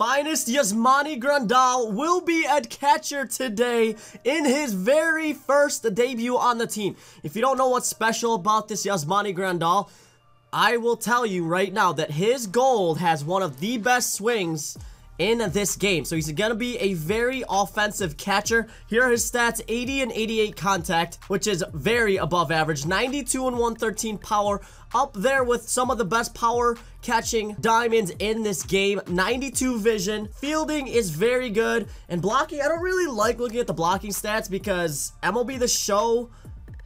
finest, Yasmani Grandal, will be at catcher today in his very first debut on the team. If you don't know what's special about this Yasmani Grandal, I will tell you right now that his gold has one of the best swings in this game. So he's going to be a very offensive catcher. Here are his stats, 80 and 88 contact, which is very above average. 92 and 113 power, up there with some of the best power catching diamonds in this game. 92 vision. Fielding is very good. And blocking, I don't really like looking at the blocking stats because MLB The Show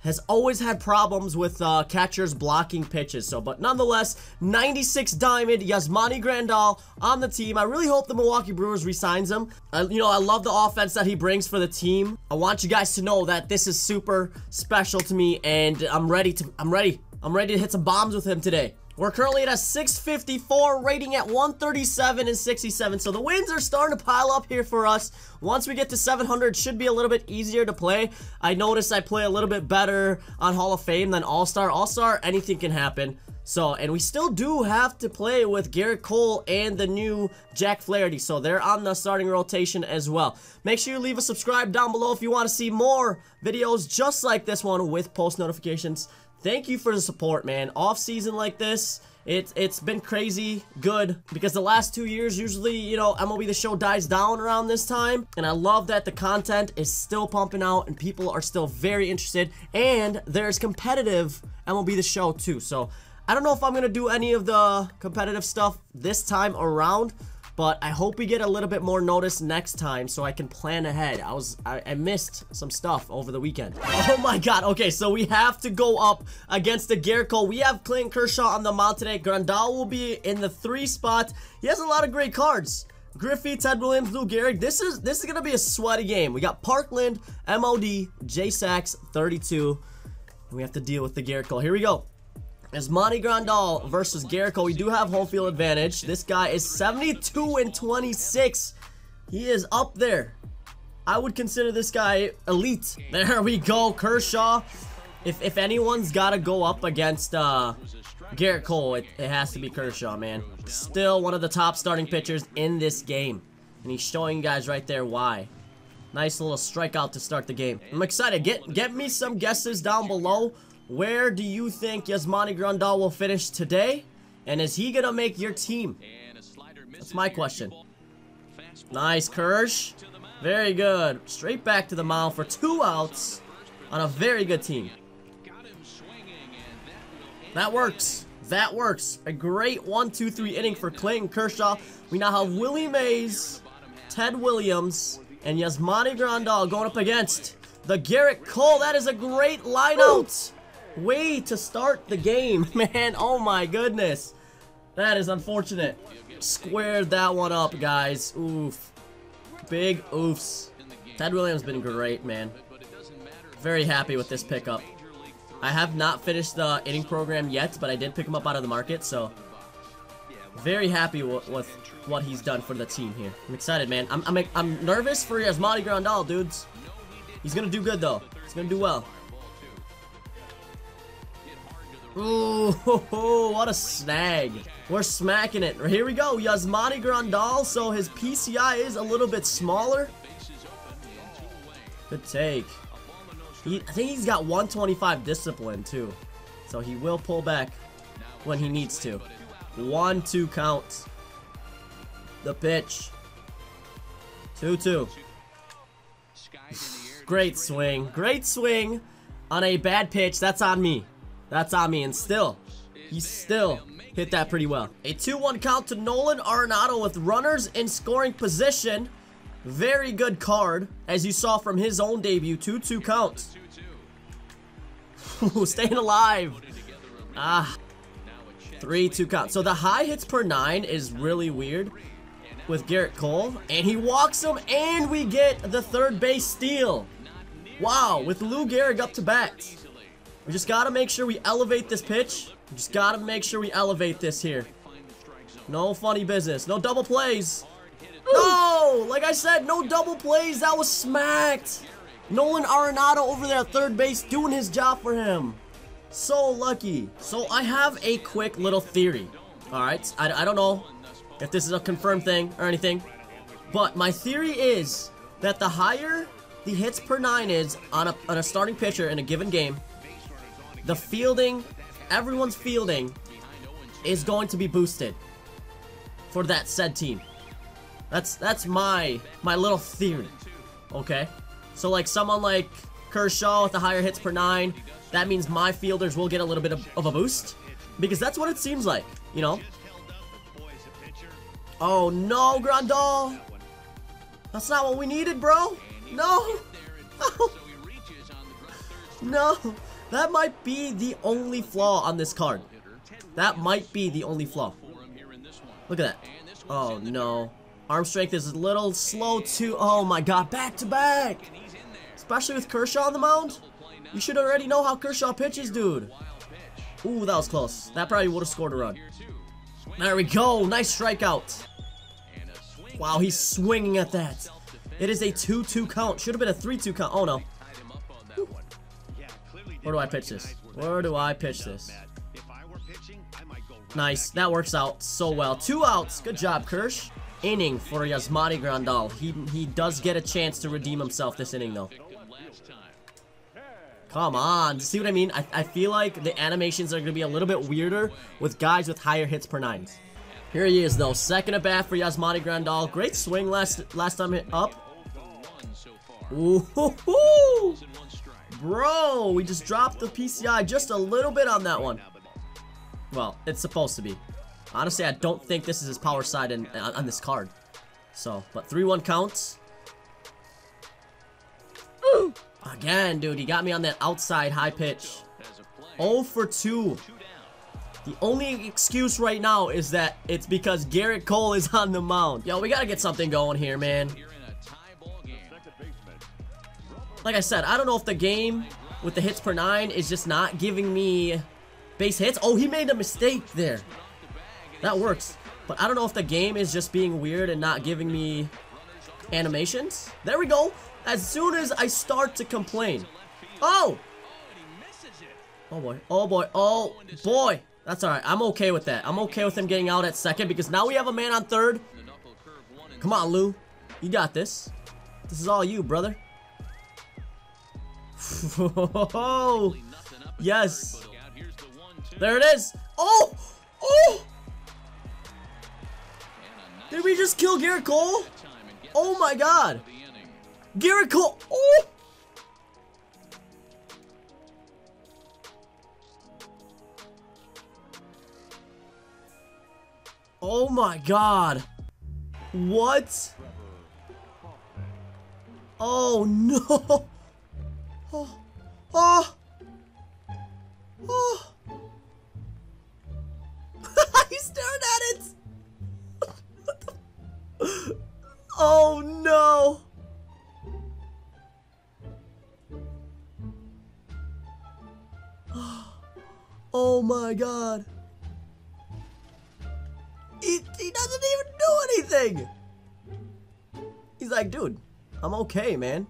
has always had problems with uh, catchers blocking pitches. So, but nonetheless, 96 diamond, Yasmani Grandal on the team. I really hope the Milwaukee Brewers resigns him. You know, I love the offense that he brings for the team. I want you guys to know that this is super special to me, and I'm ready to. I'm ready. I'm ready to hit some bombs with him today. We're currently at a 654, rating at 137 and 67. So the wins are starting to pile up here for us. Once we get to 700, should be a little bit easier to play. I noticed I play a little bit better on Hall of Fame than All-Star. All-Star, anything can happen. So, and we still do have to play with Gerrit Cole and the new Jack Flaherty. So they're on the starting rotation as well. Make sure you leave a subscribe down below if you want to see more videos just like this one with post notifications thank you for the support, man. Off season like this, it's it's been crazy good because the last two years usually you know MLB the show dies down around this time. And I love that the content is still pumping out and people are still very interested. And there's competitive MLB the show too. So I don't know if I'm gonna do any of the competitive stuff this time around but I hope we get a little bit more notice next time so I can plan ahead. I was I, I, missed some stuff over the weekend. Oh my god. Okay, so we have to go up against the Cole. We have Clayton Kershaw on the mound today. Grandal will be in the three spot. He has a lot of great cards. Griffey, Ted Williams, Lou Gehrig. This is this is gonna be a sweaty game. We got Parkland, MOD, J Sacks, 32. And we have to deal with the Gerrit Cole. Here we go. Yasmani Grandal versus Gerrit Cole. We do have home field advantage. This guy is 72 and 26. He is up there. I would consider this guy elite. There we go, Kershaw. If, if anyone's got to go up against uh, Gerrit Cole, it, it has to be Kershaw, man. Still one of the top starting pitchers in this game. And he's showing you guys right there why. Nice little strikeout to start the game. I'm excited. Get get me some guesses down below where do you think Yasmani Grandal will finish today? And is he going to make your team? That's my question. Nice, Kersh. Very good. Straight back to the mound for two outs on a very good team. That works. That works. A great one, two, three inning for Clayton Kershaw. We now have Willie Mays, Ted Williams, and Yasmani Grandal going up against the Gerrit Cole. That is a great lineout way to start the game, man. Oh my goodness. That is unfortunate. Squared that one up, guys. Oof. Big oofs. Ted Williams been great, man. Very happy with this pickup. I have not finished the inning program yet, but I did pick him up out of the market, so very happy with, what he's done for the team here. I'm excited, man. I'm, I'm, I'm nervous for Yasmani Grandal, dudes. He's gonna do good, though. He's gonna do well. Ooh, what a snag. We're smacking it. Here we go. Yasmani Grandal. So his PCI is a little bit smaller. Good take. He, I think he's got 125 discipline too. So he will pull back when he needs to. One, two counts. The pitch. 2-2. Great swing. Great swing on a bad pitch. That's on me. That's on me, and still, he still hit that pretty well. A 2-1 count to Nolan Arenado with runners in scoring position. Very good card, as you saw from his own debut. 2-2 counts. Staying alive. Ah. 3-2 count. So the high hits per 9 is really weird with Gerrit Cole. And he walks him, and we get the third base steal. Wow, with Lou Gehrig up to bat. We just gotta make sure we elevate this pitch. We just gotta make sure we elevate this here. No funny business. No double plays. No! Like I said, no double plays. That was smacked. Nolan Arenado over there at third base doing his job for him. So lucky. So I have a quick little theory. Alright, I, I don't know if this is a confirmed thing or anything. But my theory is that the higher the hits per nine is on a, on a starting pitcher in a given game, the fielding, everyone's fielding, is going to be boosted for that said team. That's that's my my little theory. Okay? So like someone like Kershaw with the higher hits per nine, that means my fielders will get a little bit of, of a boost. Because that's what it seems like, you know? Oh no, Grandal! That's not what we needed, bro! No! No! No! That might be the only flaw on this card. That might be the only flaw. Look at that. Oh no. Arm strength is a little slow too. Oh my god, back to back! Especially with Kershaw on the mound. You should already know how Kershaw pitches, dude. Ooh, that was close. That probably would have scored a run. There we go. Nice strikeout. Wow, he's swinging at that. It is a 2-2 count. Should have been a 3-2 count. Oh, no. Where do I pitch this? Where do I pitch this? Nice. That works out so well. Two outs. Good job, Kersh. Inning for Yasmani Grandal. He, he does get a chance to redeem himself this inning, though. Come on. See what I mean? I, I feel like the animations are going to be a little bit weirder with guys with higher hits per nines. Here he is, though. Second at bat for Yasmani Grandal. Great swing last last time up. Ooh, hoo, hoo. Bro, we just dropped the PCI just a little bit on that one. Well, it's supposed to be. Honestly, I don't think this is his power side in, on, on this card. So, but 3-1 counts. Again, dude, he got me on that outside high pitch. 0 for 2. The only excuse right now is that it's because Gerrit Cole is on the mound. Yo, we gotta get something going here, man. Like I said, I don't know if the game with the hits per nine is just not giving me base hits. Oh, he made a mistake there. That works. But I don't know if the game is just being weird and not giving me animations. There we go. As soon as I start to complain. Oh! Oh boy. Oh boy. Oh boy. That's alright. I'm okay with that. I'm okay with him getting out at second because now we have a man on third. Come on, Lou. You got this. This is all you, brother. Oh, yes. There it is. Oh, oh. Did we just kill Gerrit Cole? Oh my god. Gerrit Cole. Oh. Oh my god. What? Oh no. Oh. Oh. Oh. he stared at it. oh no. Oh my god. He, he doesn't even do anything. He's like, dude, I'm okay, man.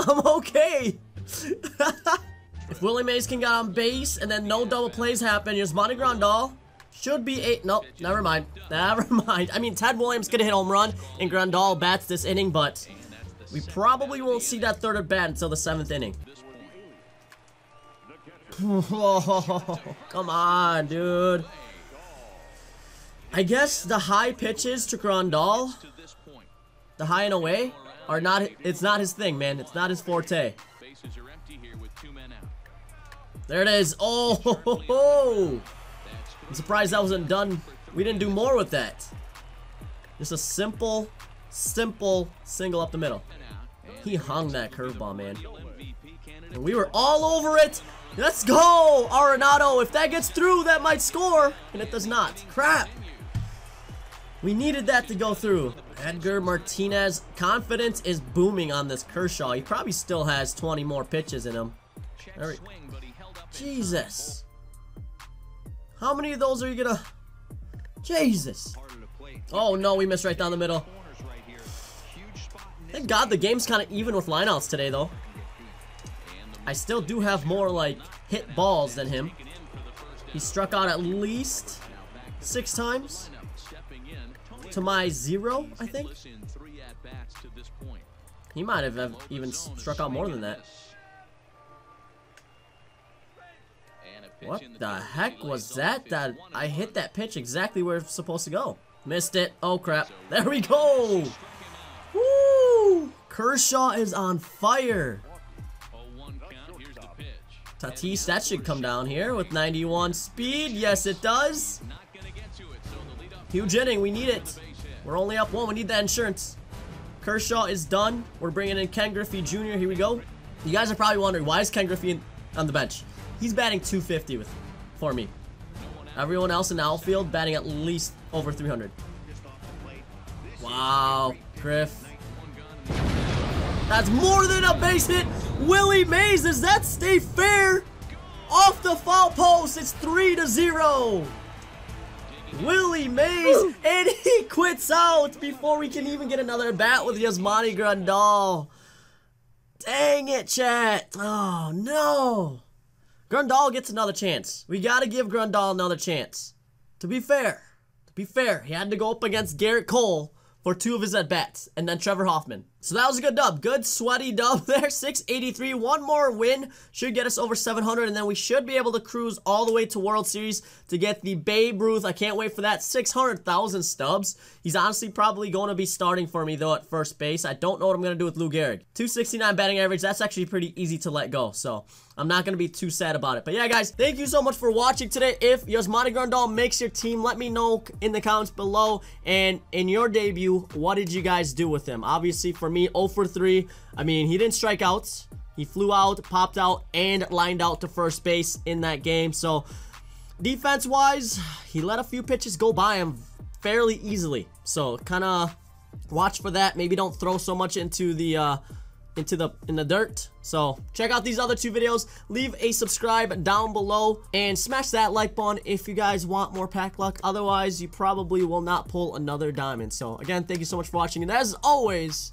I'm okay. If Willie Mays can get on base and then no double plays happen, Yasmani Grandal should be eight. Nope, never mind. Never mind. I mean, Ted Williams could hit home run and Grandal bats this inning, but we probably won't see that third at bat until the seventh inning. Oh, come on, dude. I guess the high pitches to Grandal, the high and away, are not, it's not his thing, man. It's not his forte. There it is. Oh, ho, ho, ho. I'm surprised that wasn't done. We didn't do more with that. Just a simple, simple single up the middle. He hung that curveball, man. And we were all over it. Let's go, Arenado. If that gets through, that might score. And it does not. Crap. We needed that to go through. Edgar Martinez, confidence is booming on this Kershaw. He probably still has 20 more pitches in him. We... Jesus. How many of those are you gonna... Jesus. Oh no, we missed right down the middle. Thank God the game's kind of even with lineouts today, though. I still do have more, like, hit balls than him. He struck out at least six times. to my zero, I think. He might have even struck out more than that. What the heck was that? That I hit that pitch exactly where it's supposed to go. Missed it. Oh crap. There we go. Woo! Kershaw is on fire. Tatis, that should come down here with 91 speed. Yes, it does. Huge inning. We need it. We're only up one. We need that insurance. Kershaw is done. We're bringing in Ken Griffey Jr. Here we go. You guys are probably wondering, why is Ken Griffey on the bench? He's batting 250 with for me. Everyone else in the outfield batting at least over 300. Wow, Griff. That's more than a base hit. Willie Mays, does that stay fair? Off the foul post, it's 3 to 0. Willie Mays, and he quits out before we can even get another bat with Yasmani Grandal. Dang it, chat. Oh, no. Grandal gets another chance. We gotta give Grandal another chance. To be fair, to be fair, he had to go up against Gerrit Cole for two of his at-bats, and then Trevor Hoffman. So that was a good dub. Good sweaty dub there, 683. One more win should get us over 700, and then we should be able to cruise all the way to World Series to get the Babe Ruth. I can't wait for that. 600,000 stubs. He's honestly probably going to be starting for me, though, at first base. I don't know what I'm going to do with Lou Gehrig. 269 batting average. That's actually pretty easy to let go, so I'm not going to be too sad about it. But yeah, guys, thank you so much for watching today. If Yasmani Grandal makes your team, let me know in the comments below. And in your debut, what did you guys do with him? Obviously, for me, 0 for 3. I mean, he didn't strike out. He flew out, popped out, and lined out to first base in that game. So, defense-wise, he let a few pitches go by him fairly easily. So, kind of watch for that. Maybe don't throw so much into the... Uh, into the in the dirt so check out these other two videos leave a subscribe down below and smash that like button if you guys want more pack luck otherwise you probably will not pull another diamond so again thank you so much for watching and as always